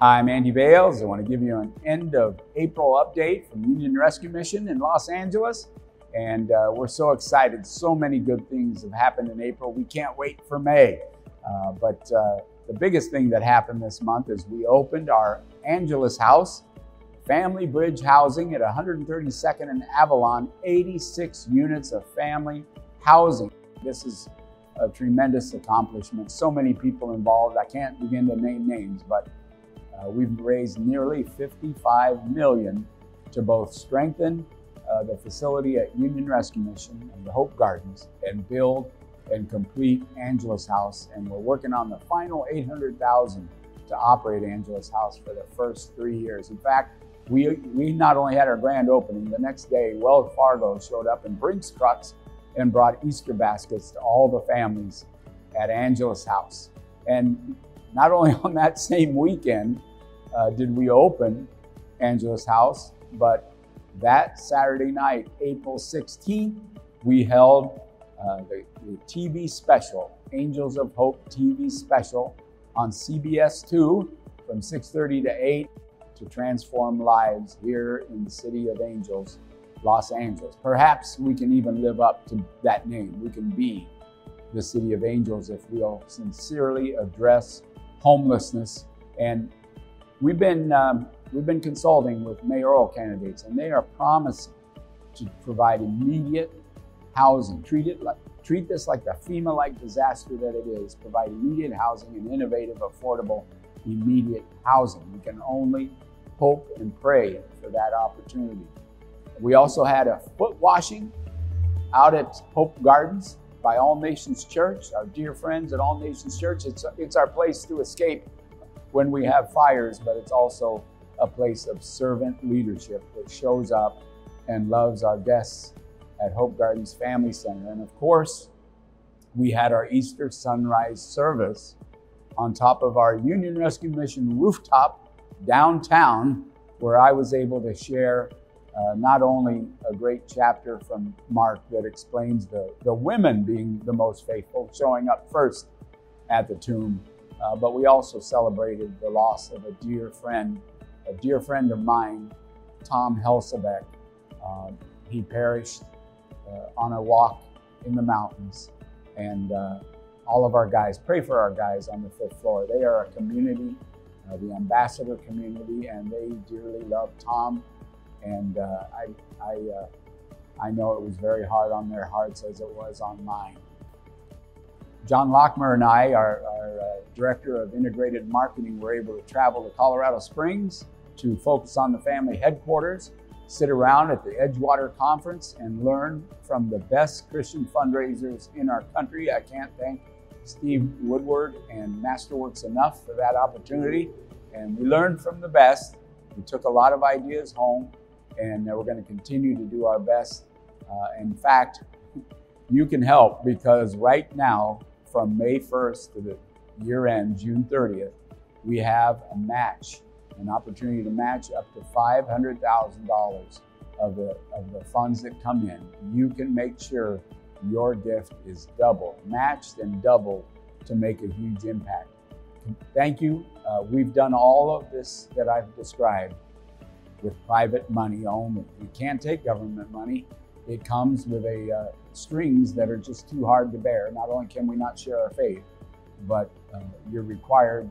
I'm Andy Bales. I want to give you an end of April update from Union Rescue Mission in Los Angeles. And uh, we're so excited. So many good things have happened in April. We can't wait for May. Uh, but uh, the biggest thing that happened this month is we opened our Angeles House, Family Bridge Housing at 132nd and Avalon, 86 units of family housing. This is a tremendous accomplishment. So many people involved. I can't begin to name names, but uh, we've raised nearly 55 million to both strengthen uh, the facility at Union Rescue Mission and the Hope Gardens and build and complete Angeles House. And we're working on the final 800,000 to operate Angeles House for the first three years. In fact, we, we not only had our grand opening, the next day, Wells Fargo showed up in Brinks trucks and brought Easter baskets to all the families at Angeles House. And not only on that same weekend uh, did we open Angeles House, but that Saturday night, April 16th, we held uh, the, the, TV special, Angels of Hope TV special on CBS 2 from 6.30 to 8 to transform lives here in the city of Angels, Los Angeles. Perhaps we can even live up to that name. We can be the city of angels if we'll sincerely address homelessness. And we've been, um, we've been consulting with mayoral candidates, and they are promising to provide immediate housing. Treat, it like, treat this like the FEMA-like disaster that it is. Provide immediate housing and innovative, affordable, immediate housing. We can only hope and pray for that opportunity. We also had a foot washing out at Hope Gardens by All Nations Church, our dear friends at All Nations Church. It's, it's our place to escape when we have fires, but it's also a place of servant leadership that shows up and loves our guests at Hope Gardens Family Center. And of course, we had our Easter sunrise service on top of our Union Rescue Mission rooftop downtown, where I was able to share uh, not only a great chapter from Mark that explains the, the women being the most faithful, showing up first at the tomb, uh, but we also celebrated the loss of a dear friend, a dear friend of mine, Tom Helsabeck. Uh, he perished uh, on a walk in the mountains. And uh, all of our guys, pray for our guys on the fifth floor. They are a community, the ambassador community, and they dearly love Tom and uh, I, I, uh, I know it was very hard on their hearts as it was on mine. John Lockmer and I, our, our uh, Director of Integrated Marketing, were able to travel to Colorado Springs to focus on the family headquarters, sit around at the Edgewater Conference, and learn from the best Christian fundraisers in our country. I can't thank Steve Woodward and Masterworks enough for that opportunity. And we learned from the best. We took a lot of ideas home and we're going to continue to do our best. Uh, in fact, you can help because right now, from May 1st to the year end, June 30th, we have a match, an opportunity to match up to $500,000 of the, of the funds that come in. You can make sure your gift is double, matched and double to make a huge impact. Thank you. Uh, we've done all of this that I've described with private money only. You can't take government money. It comes with a uh, strings that are just too hard to bear. Not only can we not share our faith, but uh, you're required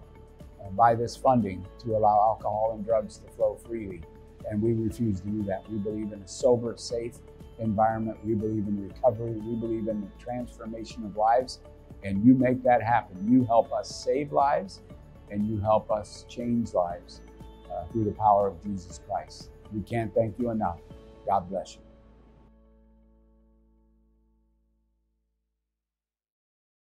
uh, by this funding to allow alcohol and drugs to flow freely. And we refuse to do that. We believe in a sober, safe environment. We believe in recovery. We believe in the transformation of lives. And you make that happen. You help us save lives and you help us change lives uh, through the power of Jesus Christ. We can't thank you enough. God bless you.